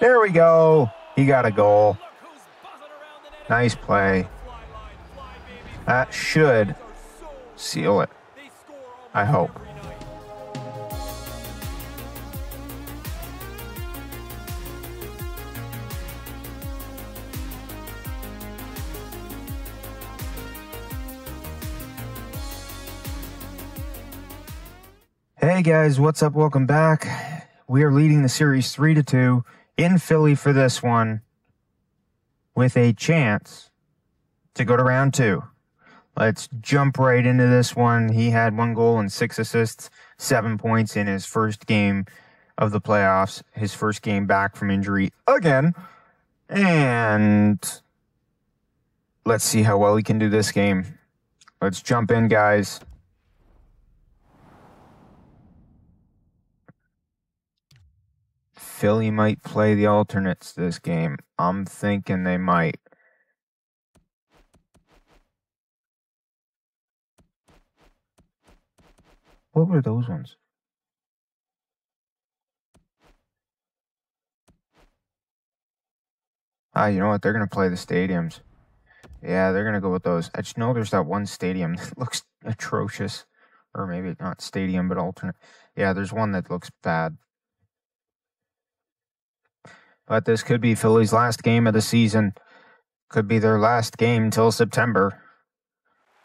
There we go. He got a goal. Nice play. That should seal it. I hope. Hey guys, what's up? Welcome back. We are leading the series 3 to 2 in Philly for this one with a chance to go to round 2. Let's jump right into this one. He had one goal and six assists, 7 points in his first game of the playoffs, his first game back from injury again. And let's see how well he can do this game. Let's jump in, guys. Philly might play the alternates this game. I'm thinking they might. What were those ones? Ah, you know what? They're going to play the stadiums. Yeah, they're going to go with those. I just know there's that one stadium that looks atrocious. Or maybe not stadium, but alternate. Yeah, there's one that looks bad. But this could be Philly's last game of the season. Could be their last game till September.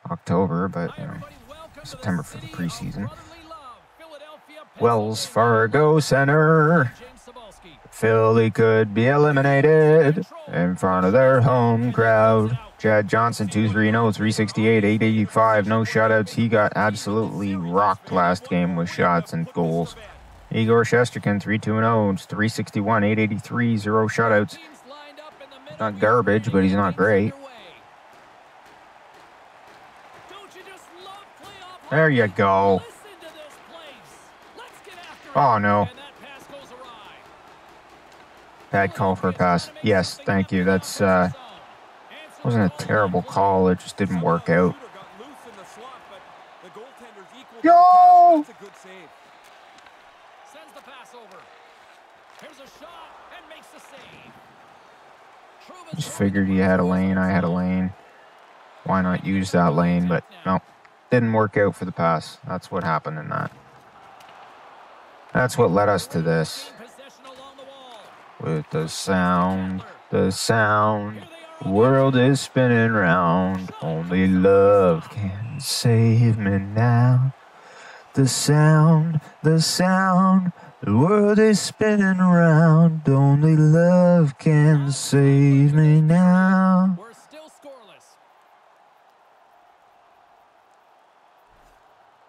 October, but you know, September for the preseason. Wells Fargo Center. Philly could be eliminated in front of their home crowd. Chad Johnson, 2 3 0, 368, 885, no shutouts. He got absolutely rocked last game with shots and goals. Igor Shesterkin, 3 2 0, 361, 883, zero shutouts. Not garbage, but he's not great. There you go. Oh, no. Bad call for a pass. Yes, thank you. That's, uh, wasn't a terrible call. It just didn't work out. Go! Just figured you had a lane, I had a lane. Why not use that lane? But no, didn't work out for the pass. That's what happened in that. That's what led us to this. With the sound, the sound, world is spinning round. Only love can save me now. The sound, the sound, the world is spinning around. Only love can save me now. We're still scoreless.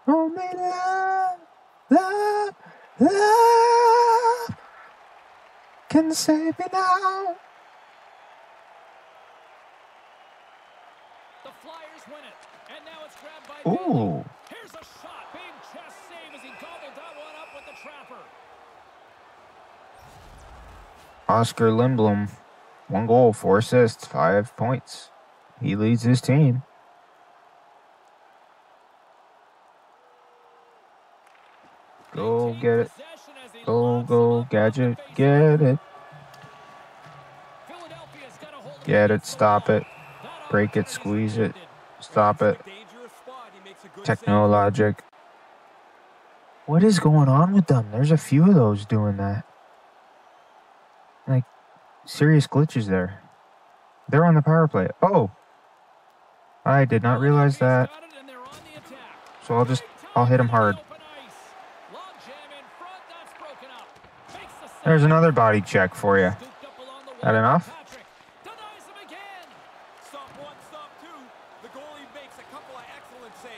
Only love, love, love can save me now. The Flyers win it. And now it's grabbed by Ooh, Here's a shot. Big chest save as he gobbled that one up with the trapper. Oscar Lindblom, one goal, four assists, five points. He leads his team. Go get it. Go, go, gadget, get it. Get it, stop it. Break it, squeeze it. Stop it. Technologic. What is going on with them? There's a few of those doing that. Like, serious glitches there. They're on the power play. Oh! I did not realize that, so I'll just, I'll hit him hard. There's another body check for you. That enough?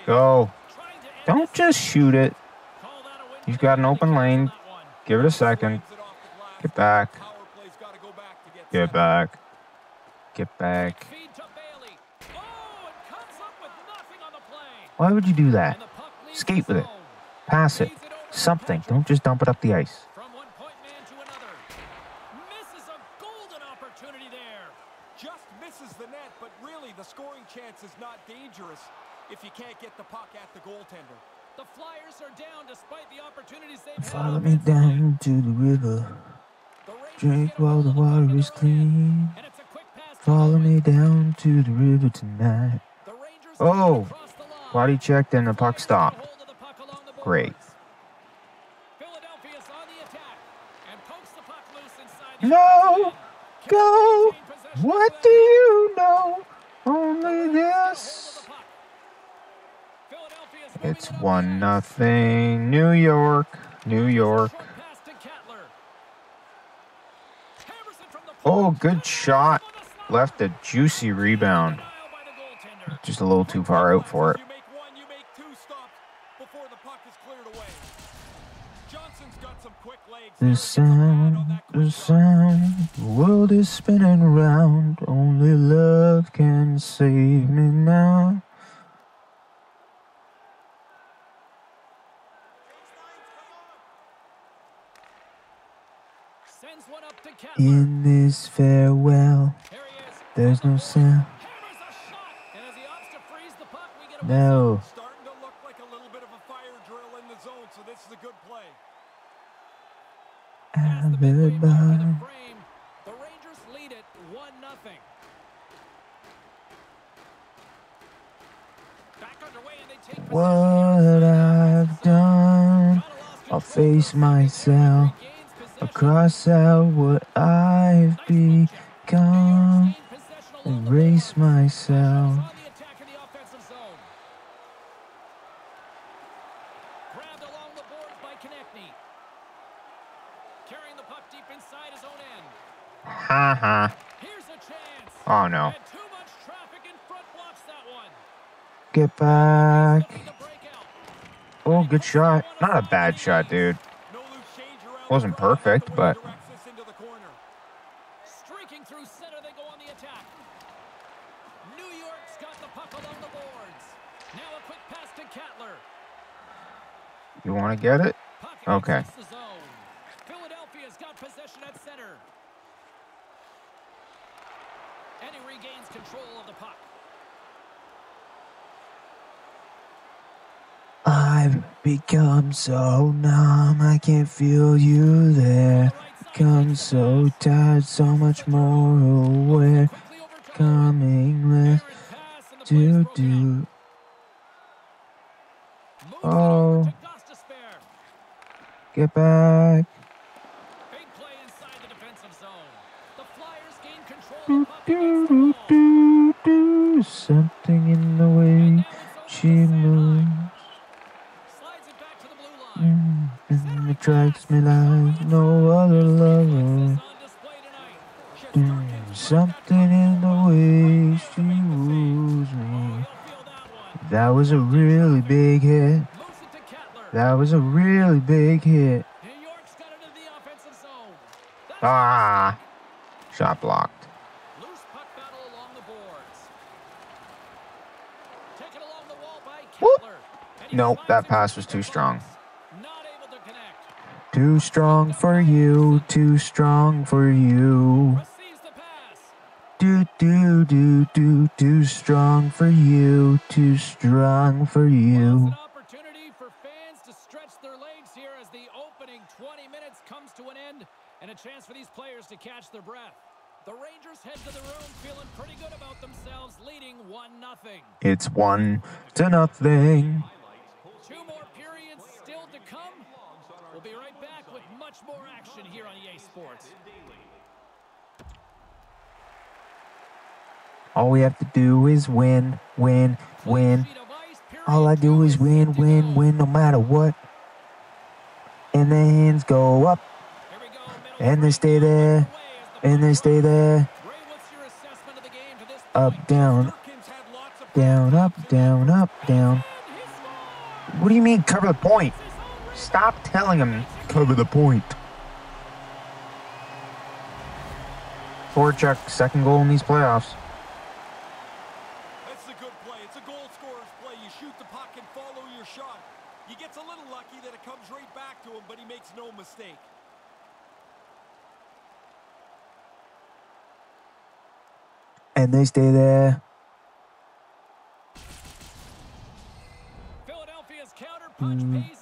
Go. Don't just shoot it. You've got an open lane. Give it a second. Get back. Power play's gotta go back to get back. Get back. Feed to Bailey. Oh, and comes up with nothing on the play. Why would you do that? And the puck leaves Skate with it. Pass it. Feeds it over to Something. Don't just dump it up the ice. From one point man to another. Misses a golden opportunity there. Just misses the net, but really the scoring chance is not dangerous if you can't get the puck at the goaltender. The Flyers are down despite the opportunities they've had. Follow me down to the river. Drink while the water is clean. Follow me down to the river tonight. Oh. Body checked and the puck stopped. Great. No! Go! What do you know? Only this. It's one nothing. New York. New York. short pass to Kattler. Hammers it from the Oh, good shot. On the slot. Left a juicy rebound. Denial by the goaltender. Just a little too far out for it. You make one, you make two stops before the puck is cleared away. Johnson's got some quick legs. The There, gets a pad on sound, the sound, the world is spinning round. Only love can save me now. Sends one up to Kattler. In this farewell, Here he is. there's no sound. Hammers a shot. And as he opts to freeze the puck, we get a No. Starting to look like a little bit of a fire drill in the zone, so this is a good play. Past the midway mark of the frame. The Rangers lead it 1 nothing. Back underway and they take What. I've done, I'll face myself. I'll cross out what I've become. Erase myself. Grabbed along the boards by Konecny. Carrying the puck deep inside his own end. Ha ha. Here's a chance. Oh no. And too much traffic in front blocks that one. Get back. Looking to break out. Oh, good shot. Not a bad shot, dude. No loose change around Wasn't perfect, but- wind directs this into the corner. Streaking through center, they go on the attack. New York's got the puck along the boards. Now a quick pass to Kattler. You want to get it? Okay. exits the zone. Philadelphia's got possession at center. And he regains control of the puck. I've become so numb, I can't feel you there. Come so tired, so much more aware. Coming the to do. Oh. Get back. Do, do, do, do, do. Something in the way she over to the moves. sideline. Slides it back to the blue line. Mm, and it attracts me like no other lover. Something in the way she woos me. That was a really big hit. That was a really big hit. Ah, shot blocked. Whoop. Nope, that pass was too strong. boards. Not able to connect. Too strong for you, too strong for you. Receives the pass. Do do do do too strong for you, too strong for you. it's an opportunity for fans to stretch their legs here as the opening 20 minutes comes to an end and a chance for these players to catch their breath. The Rangers head to the room feeling pretty good about themselves, leading 1 nothing. It's one to nothing. Two more periods still to come. We'll be right back with much more action here on EA Sports. All we have to do is win, win, win. All I do is win, win, win, no matter what. And the hands go up, and they stay there, and they stay there. Up, down, down, up, down, up, down. What do you mean cover the point? It's his own ring. Stop telling him cover the point. Voracek, second goal in these playoffs. That's a good play. It's a goal scorer's play. You shoot the puck and follow your shot. He gets a little lucky that it comes right back to him, but he makes no mistake. And they stay there. Philadelphia's counter punch Mm. pays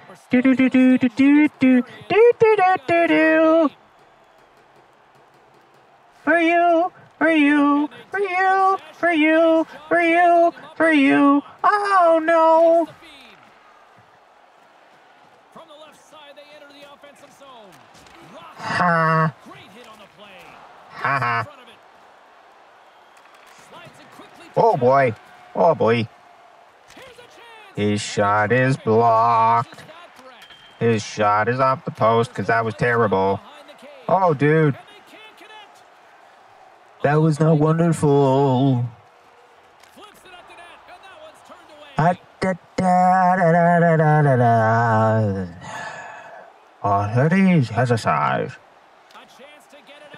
do do do do do do do do do do do do for you for you for you for you for you for you oh no. From the left side, they enter the offensive zone. Ha Great hit on the play. ha ha oh boy oh boy his shot is blocked. His shot is off the post because that was terrible oh dude that was not wonderful it. Ah, da, da, da, da, da, da, da, da. Oh, that is has a size.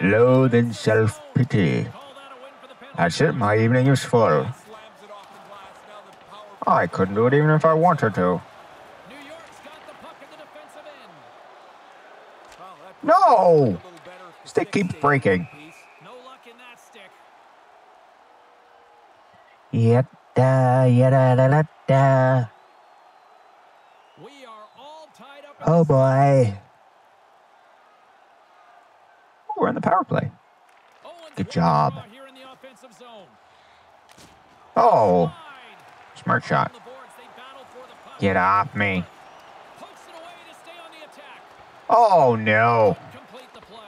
It. Loathe and self pity. Call that a win for the penalty. That's it. My evening is full. it I couldn't do it even if I wanted to. stick keeps breaking. Yada, yada, da, da, da. Oh boy. Ooh, we're in the power play. Good job. Oh. Smart shot. Get off me. Oh no.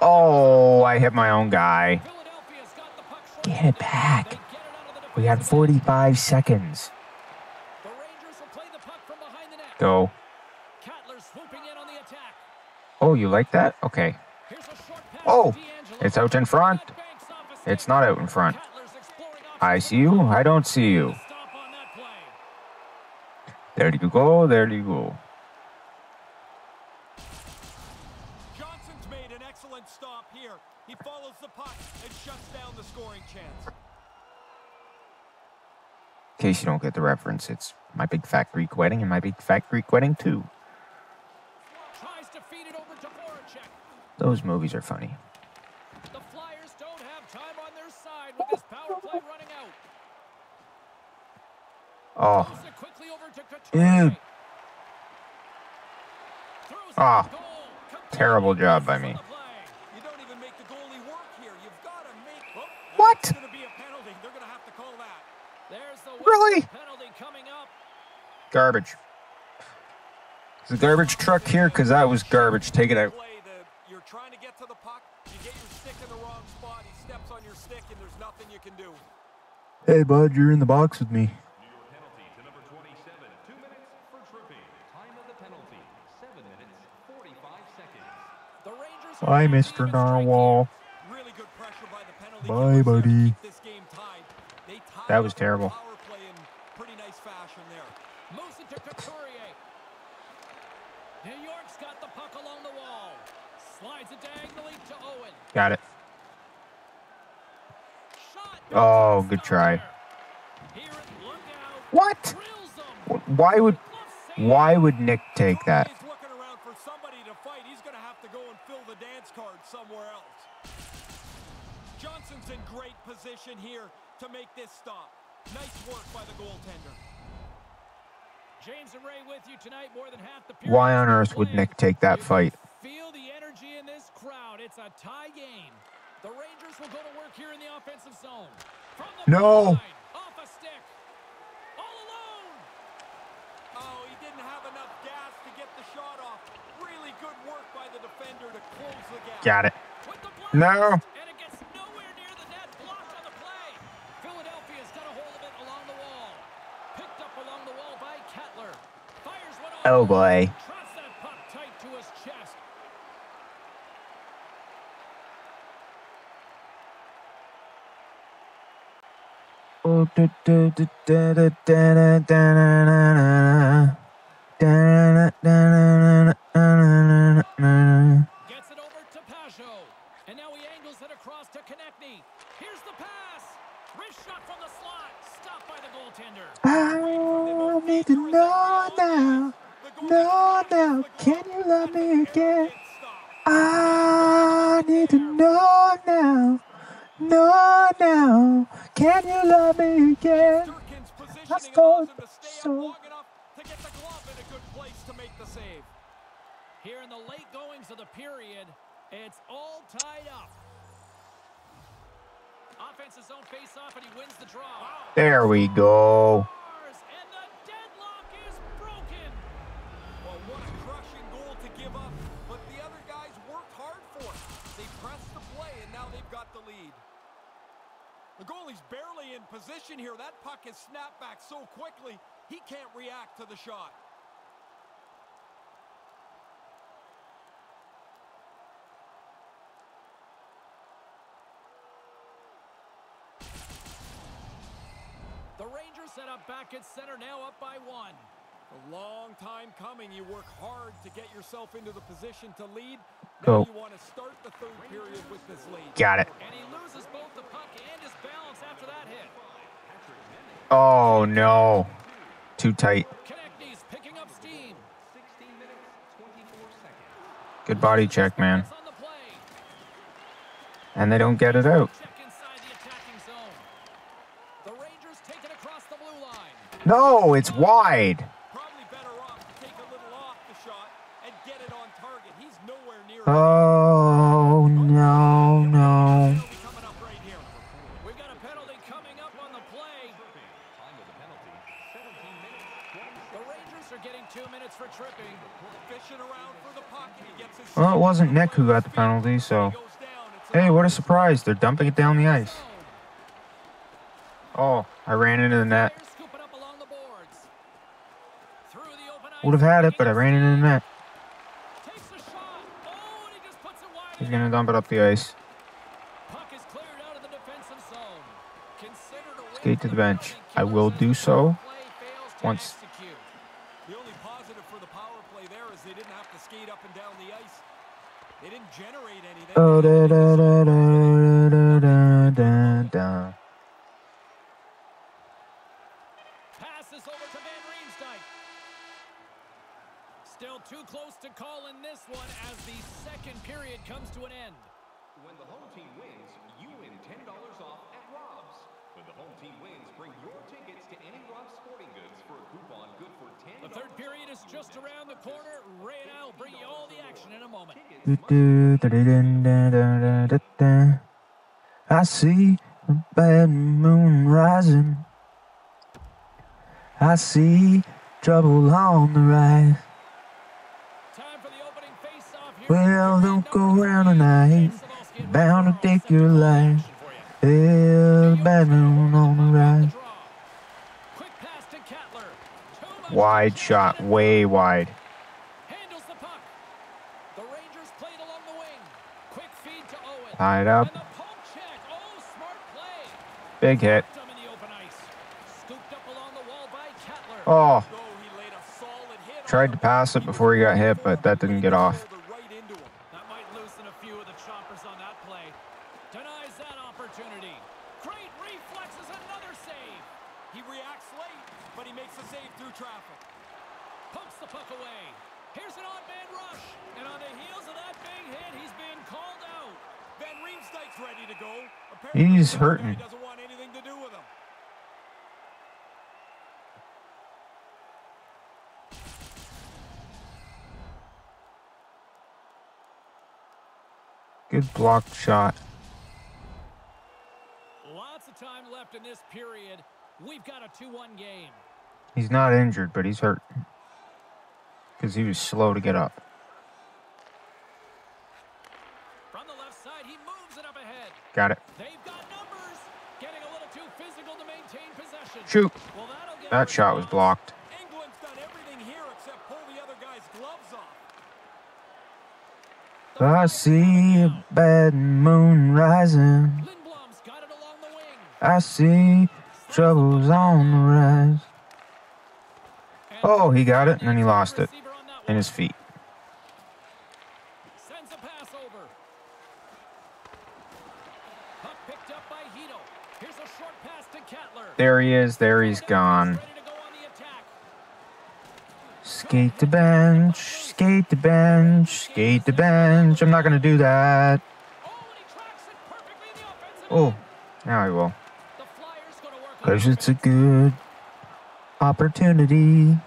Oh, I hit my own guy. Get it back. We had 45 seconds. Go. Oh, you like that? Okay. Oh, it's out in front. It's not out in front. I see you. I don't see you. There you go. There you go. Puck and shuts down the scoring chance. In case you don't get the reference, it's my big fat Greek wedding and my big fat Greek wedding too. Tries to feed it over to Voracek. Those movies are funny. The Flyers don't have time on their side with this power play running out. Oh, Throws it quickly over to Couturier. Dude. Throws it Ah, to goal. Couturier terrible job by me. on the play. You don't even make the goalie work here. You've got to make. Oh, What? It's going to be a penalty. They're going to have to call that. There's the Really? whistle penalty coming up. garbage. Is the garbage truck here? Because that was garbage. Take it out. You're trying to get to the puck. You get your stick in the wrong spot. He steps on your stick, and there's nothing you can do. Hey, bud, you're in the box with me. New York penalty to number 27. Two minutes Got it. Oh, good try. What? Why would why would Nick take that? Johnson's in great position here to make this stop. Nice work by the goaltender. James and Ray with you tonight more than half the Why on earth would Nick take that fight? Feel the energy in this crowd. It's a tie game. The Rangers will go to work here in the offensive zone. From the shot off. Really good work by the defender to close the gap. Got it. No. blue line, off oh, a stick. Gets it over to Pajot. And now he angles it across to Konecny. Here's the pass. Wrist shot from the slot. Stopped by the goaltender. I need to know now, know now, can you love me again? I need to know now, know now, can you love me again? I scored so. Here in the late goings of the period, it's all tied up. Offense's on faceoff, and he wins the draw. There we go. Position here. That puck is snapped back so quickly, he can't react to the shot. The Rangers set up back at center, now up by one. A long time coming. You work hard to get yourself into the position to lead. Go. Now you want to start the third period with this lead. Got it. And he loses both the puck and his balance after that hit. Oh no. Too tight. Konecny's picking up steam. 16 minutes, 24 seconds. Good body check, man. It's on the play. And they don't get it out. No, it's the Oh, he gets his Well, it wasn't Nick who got the penalty, so. goes down. It's Hey, what a surprise. They're dumping it down the ice. Oh, oh I ran into the net. Players scoop it up along the boards. Through the open ice, Would have had it, but I ran into the net. Takes the shot. Oh, and he just puts it wide. He's gonna dump it up the ice. Puck is cleared out of the defensive zone. Considered a win Skate to for the bench. penalty I killer will as do the so power play fails to once- The only positive for the power play there is they didn't have to skate up and down the ice. They didn't generate anything. Oh, They da da da the da da da da da. Passes over to Van Riemsdyk. Still too close to call in this one as the second period comes to an end. When the home team wins, you win $10 off at Rob's. When the home team wins, bring your tickets to any Rob's Sporting Goods for a coupon good for $10. The third period is just around the corner. Ray and I will bring you all the action in a moment. I see a bad moon rising. I see trouble on the rise. Well, don't go around tonight. Bound to take your life. Hell, moon on the rise. Wide shot, way wide. the rangers played along the wing Tied up. Big hit. Oh. Tried to pass it before he got hit, but that didn't get off. Hurting. doesn't want anything to do with him. good blocked shot. Lots of time left in this period. We've got a 2-1 game. He's not injured, but he's hurt. because he was slow to get up. From the left side, he moves it up ahead. Got it. They've got numbers. Getting a little too physical to maintain possession. Shoot. That shot was blocked. England's done everything here except pull the other guy's gloves off. I see a bad moon rising. Lindblom's got it along the wing. I see troubles on the rise. Oh, he got it, and then he lost it Receiver on that in his feet. Sends a pass over. Puck picked up by Hito. Here's a short pass to Kattler. There he is. There he's gone. Ready to go on the attack. Skate the bench, skate the bench, skate the bench. I'm not going to do that. Oh, and he tracks it perfectly in the offensive end. now I will. The Flyers gonna work on Because it's a good opportunity.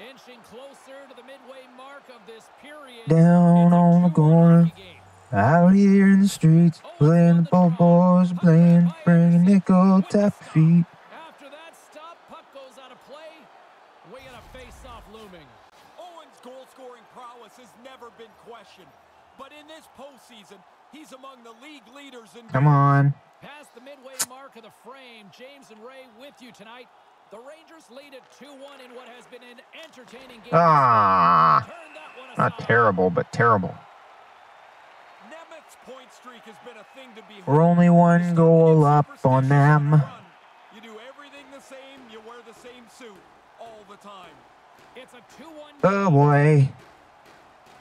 Inching closer to the midway mark of this period. Down on the corner. Out here in the streets, playing the ball boys, playing, bringing nickel tap feet. After that stop, puck goes out of play. We got a face-off looming. Owen's goal-scoring prowess has never been questioned. But in this postseason, he's among the league leaders in Come on. Past the midway mark of the frame, James and Ray with you tonight. The Rangers lead at 2-1 in what has been an entertaining game. Ah, Turn that one not terrible, but terrible. Point streak has been a thing to. We're only one goal up on them. You do everything the same, you wear the same suit all the time. It's a 2-1 Oh boy.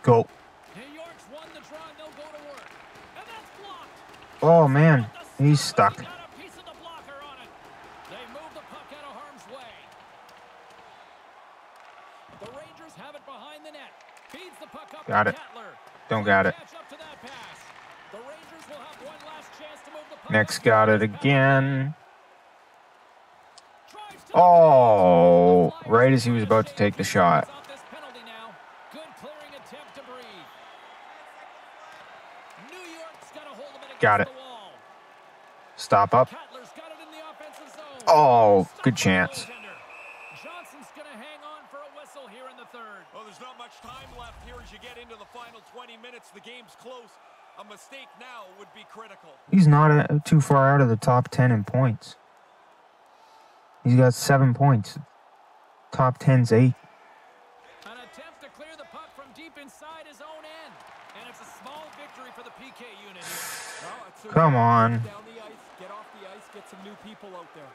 Go. New York's won the draw they'll go to work. And that's blocked. Oh man, he's stuck. Got a piece of the blocker on it. They move the puck out of harm's way. The Rangers have it behind the net. Feeds the puck up Got it. Don't got it. Catch up to that pass. The Rangers will have one last chance to move the puck Next got it again. Drives to the Oh, right as he was about to take the shot. points off this penalty now. Good clearing into the final 20 minutes. The game's close. A mistake now would be critical. He's not uh, too far out of the top 10 in points. He's got seven points. Top 10's eight. An attempt to clear the puck from deep inside his own end. And it's a small victory for the PK unit here. Well, Come on. Down the ice, get off the ice, get some new people out there.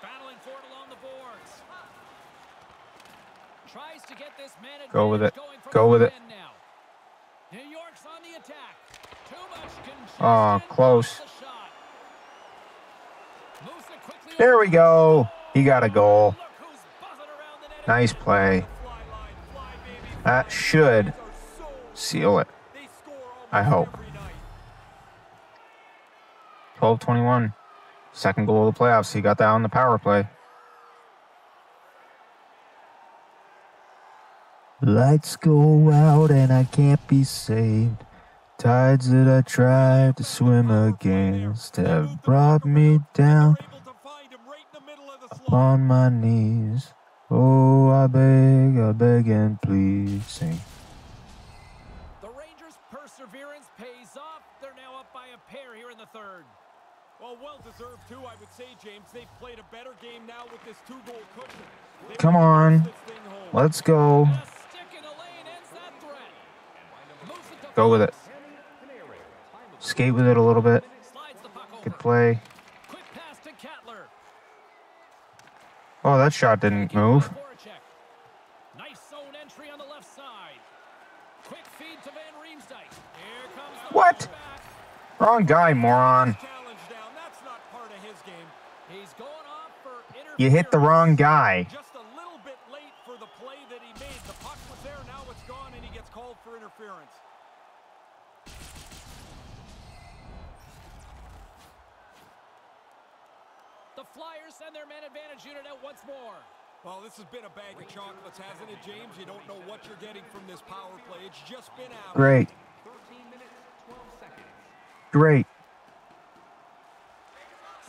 Battling for it along the boards. Tries to get this man Go with it. Go with it. end Now. New York's on the attack. Too much. Oh, close. Blocks the shot. Moves it quickly There we go. He got a goal. Look who's buzzing around the net Nice play. Fly line, fly, baby. That should Guys are so seal it. They score almost I hope. every 12 21. Second goal of the playoffs. He got that on the power play. Lights go out and I can't be saved. Tides that I tried to swim against have brought me down They're able to find him right in the middle of the slot. upon my knees. Oh, I beg, I beg and please sing. The Rangers' perseverance pays off. They're now up by a pair here in the third. Well, well deserved too, I would say, James. They've played a better game now with this two-goal cushion. Come on. push this thing home. Let's go. And a stick in the lane ends that threat. Moves it to Go with it. Skate with it a little bit. Good play. Oh, that shot didn't move. What? Wrong guy, moron. You hit the wrong guy. Just a little bit late for the play that he made. The puck was there, now it's gone, and he gets called for interference. The Flyers send their man advantage unit out once more. Well, this has been a bag of chocolates, hasn't it, James? You don't know what you're getting from this power play. It's just been out. Great. 13 minutes, 12 seconds. Great.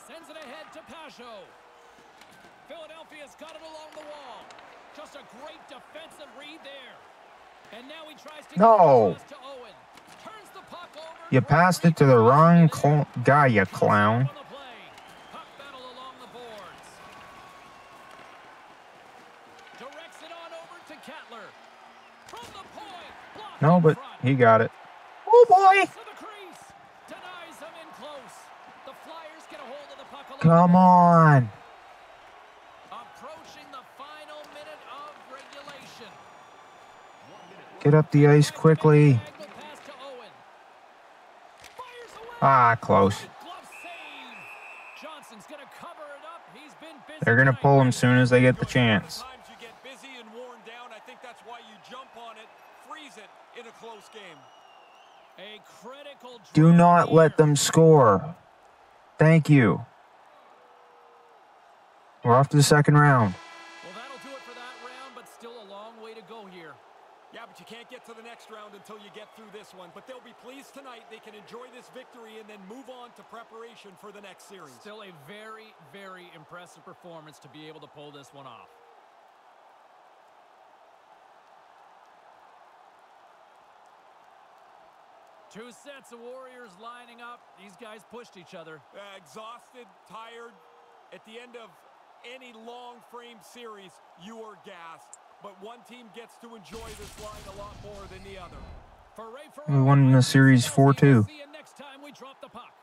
Sends it ahead to. Philadelphia's got it along the wall. Just a great defensive read there. And now he tries to No. to Owen. Turns the puck over. You passed it to the wrong guy, you clown. On the play. Puck battle along the boards. Directs it on over to Kattler. From the point. blocked No, but he got it. Oh boy! To the crease. Denies him in close. The Flyers get a hold of the puck along Come on. Approaching the final minute of regulation. Get up the ice quickly. Diagonal pass to Owen. Fires away. Ah, close. Johnson's gonna cover it up. He's been busy They're going to pull him soon as they get the chance. Sometimes you get busy and worn down. I think that's why you jump on it, freeze it in a close game. A critical Do not let them score. Thank you. We're off to the second round. Well, that'll do it for that round, but still a long way to go here. Yeah, but you can't get to the next round until you get through this one. But they'll be pleased tonight. They can enjoy this victory and then move on to preparation for the next series. Still a very, very impressive performance to be able to pull this one off. Two sets of Warriors lining up. These guys pushed each other. Uh, exhausted, tired. At the end of any long frame series, you are gassed. But one team gets to enjoy this line a lot more than the other. We won the series Chelsea. We'll 4-2. See you next time we drop the puck.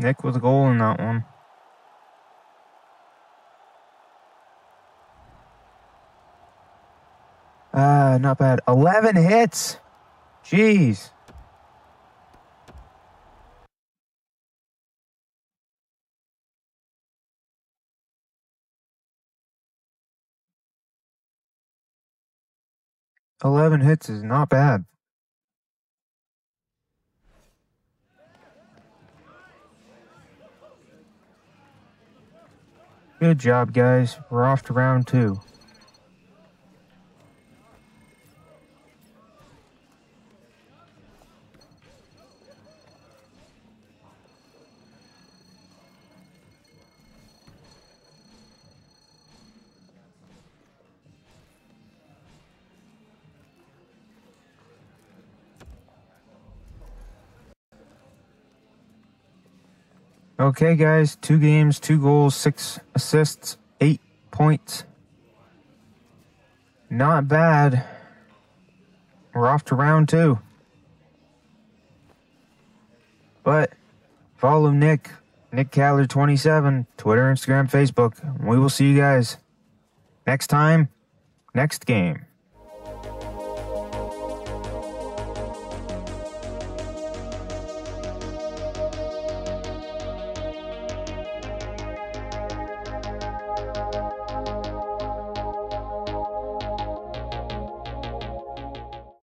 Nick with a goal in that one. Ah, not bad. 11 hits. Jeez. Eleven hits is not bad. Good job, guys. We're off to round two. Okay, guys. Two games, two goals, six assists, eight points. Not bad. We're off to round two. But follow Nick, Nick Kattler27, Twitter, Instagram, Facebook. We will see you guys next time, next game.